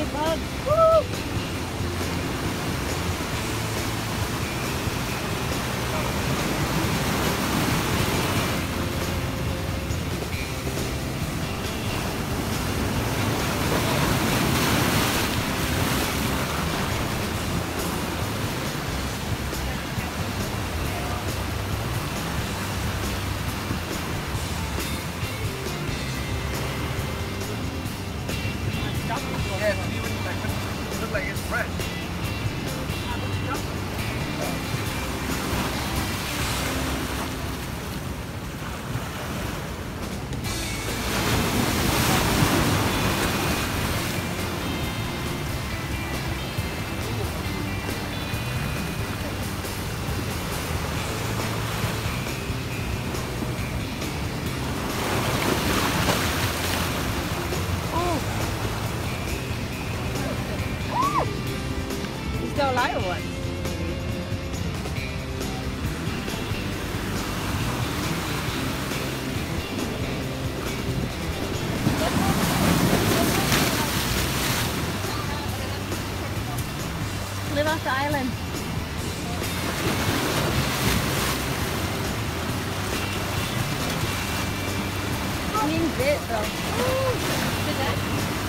many bugs. Woo! Like. It's fresh. The island. Means it though. There's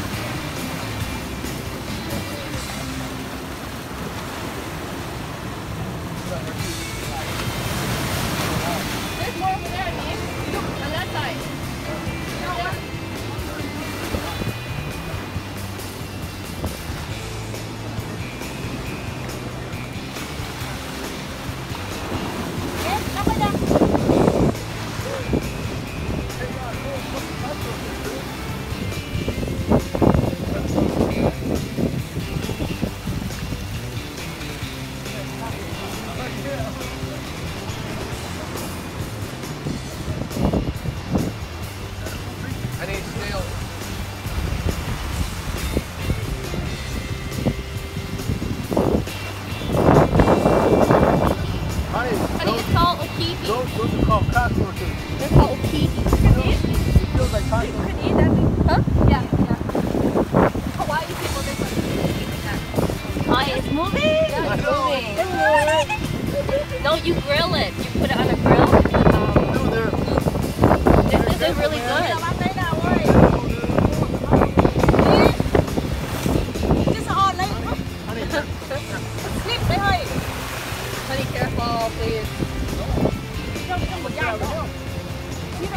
No, you grill it. You put it on a grill. Um, No, they're, this, this is really good. honey, they're, Honey, careful, please. ที่ท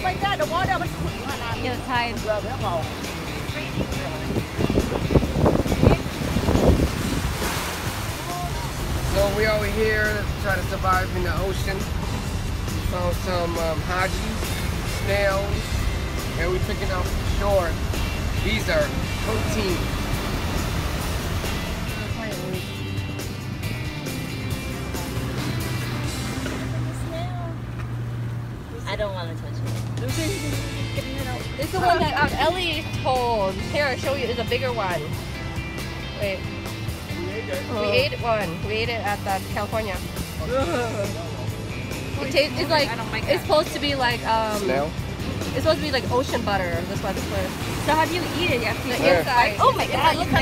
we over here trying to survive in the ocean. Found some um, haji, snails, and we picking off the shore. These are protein. I don't want to touch it. This is the one that um, Ellie told. Here, I'll show you. It's a bigger one. Wait. We ate one. We ate it at the California. It tastes. It's like it's supposed to be like um. Snail? It's supposed to be like ocean butter. That's why this one. So how do you eat it? You have to The eat it. inside. Oh my god, look you